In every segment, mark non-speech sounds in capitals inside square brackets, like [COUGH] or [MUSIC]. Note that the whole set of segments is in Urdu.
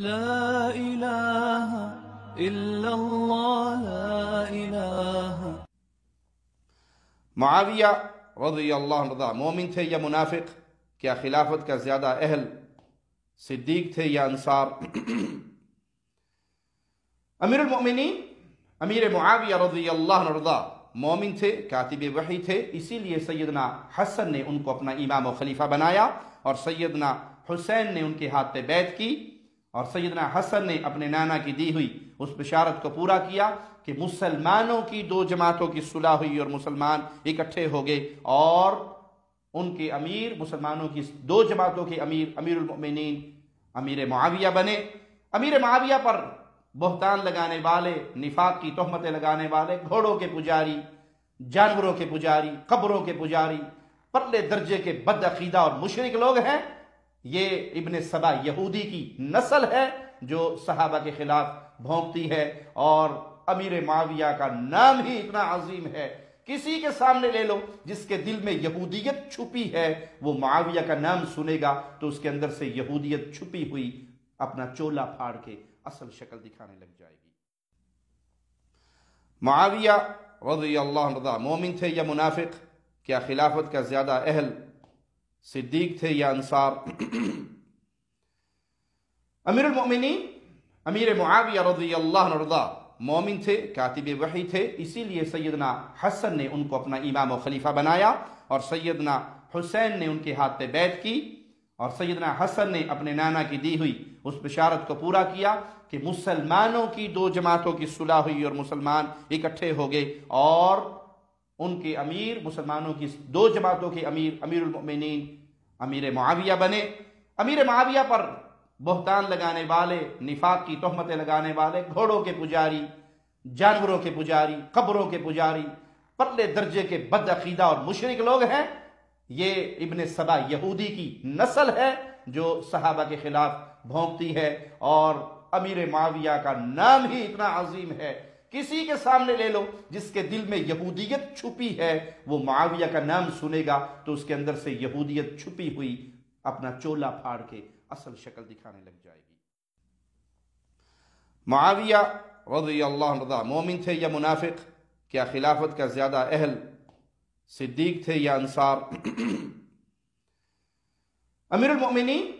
لا إله إلا الله، لا إله. معاویہ رضی اللہ عنہ، مومن تھے یا منافق؟ کیا خلافت کا زیادہ اہل صدیق تھے یا انصار؟ [CLEARS THROAT] امیر المؤمنین، امیر معاویہ رضی اللہ عنہ مومن تھے، کاتب وحی تھے، اسی لیے سیدنا حسن نے ان کو اپنا امام و خلیفہ بنایا اور سیدنا حسین نے ان کے ہاتھ پہ بیعت کی۔ اور سیدنا حسن نے اپنے نانا کی دی ہوئی اس بشارت کو پورا کیا کہ مسلمانوں کی دو جماعتوں کی صلح ہوئی اور مسلمان اکٹھے ہو گئے اور ان کے امیر، مسلمانوں کی دو جماعتوں کے امیر امیر المؤمنین، امیر معاویہ بنے۔ امیر معاویہ پر بہتان لگانے والے، نفاق کی تہمتیں لگانے والے، گھوڑوں کے پجاری، جانوروں کے پجاری، قبروں کے پجاری، پرلے درجے کے بد عقیدہ اور مشرق لوگ ہیں۔ یہ ابن سبا یہودی کی نسل ہے جو صحابہ کے خلاف بھونکتی ہے اور امیر معاویہ کا نام ہی اتنا عظیم ہے۔ کسی کے سامنے لے لو جس کے دل میں یہودیت چھپی ہے، وہ معاویہ کا نام سنے گا تو اس کے اندر سے یہودیت چھپی ہوئی اپنا چولا پھاڑ کے اصل شکل دکھانے لگ جائے گی۔ معاویہ رضی اللہ عنہ مومن تھے یا منافق؟ کیا خلافت کا زیادہ اہل صدیق تھے یا انصار۔ امیر المؤمنین امیر معاویہ رضی اللہ عنہ مومن تھے، کاتب وحی تھے، اسی لیے سیدنا حسن نے ان کو اپنا امام و خلیفہ بنایا اور سیدنا حسین نے ان کے ہاتھ پہ بیعت کی اور سیدنا حسن نے اپنے نانا کی دی ہوئی اس بشارت کو پورا کیا کہ مسلمانوں کی دو جماعتوں کی صلح ہوئی اور مسلمان اکٹھے ہو گئے اور ان کے امیر، مسلمانوں کی دو جماعتوں کے امیر امیر المؤمنین، امیر معاویہ بنے۔ امیر معاویہ پر بہتان لگانے والے، نفاق کی تہمتیں لگانے والے، گھوڑوں کے پجاری، جانوروں کے پجاری، قبروں کے پجاری، پرلے درجے کے بد عقیدہ اور مشرق لوگ ہیں۔ یہ ابن سبا یہودی کی نسل ہے جو صحابہ کے خلاف بھونکتی ہے اور امیر معاویہ کا نام ہی اتنا عظیم ہے۔ کسی کے سامنے لے لو جس کے دل میں یہودیت چھپی ہے، وہ معاویہ کا نام سنے گا تو اس کے اندر سے یہودیت چھپی ہوئی اپنا چولا پھاڑ کے اصل شکل دکھانے لگ جائے گی۔ معاویہ رضی اللہ عنہ مومن تھے یا منافق؟ کیا خلافت کا زیادہ اہل صدیق تھے یا انصار؟ [CLEARS THROAT] امیر المؤمنین،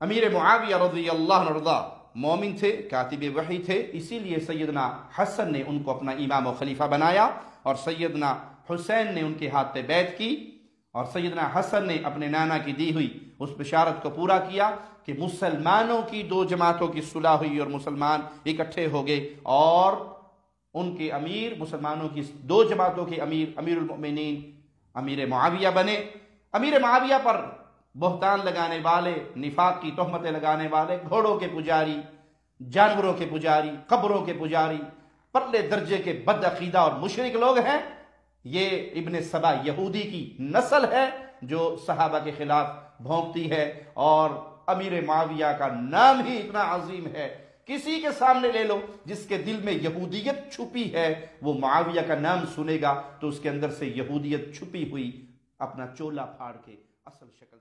امیر معاویہ رضی اللہ عنہ۔ مومن تھے، کاتب وحی تھے، اسی لیے سیدنا حسن نے ان کو اپنا امام و خلیفہ بنایا اور سیدنا حسین نے ان کے ہاتھ پہ بیعت کی اور سیدنا حسن نے اپنے نانا کی دی ہوئی اس بشارت کو پورا کیا کہ مسلمانوں کی دو جماعتوں کی صلح ہوئی اور مسلمان اکٹھے ہو گئے اور ان کے امیر، مسلمانوں کی دو جماعتوں کے امیر امیر المؤمنین امیر معاویہ بنے۔ امیر معاویہ پر بہتان لگانے والے، نفاق کی تہمتیں لگانے والے، گھوڑوں کے پجاری، جانوروں کے پجاری، قبروں کے پجاری، پرلے درجے کے بد عقیدہ اور مشرق لوگ ہیں۔ یہ ابن سبا یہودی کی نسل ہے جو صحابہ کے خلاف بھونکتی ہے اور امیر معاویہ کا نام ہی اتنا عظیم ہے۔ کسی کے سامنے لے لو جس کے دل میں یہودیت چھپی ہے، وہ معاویہ کا نام سنے گا تو اس کے اندر سے یہودیت چھپی ہوئی، اپنا چولا پھاڑ کے اصل شکل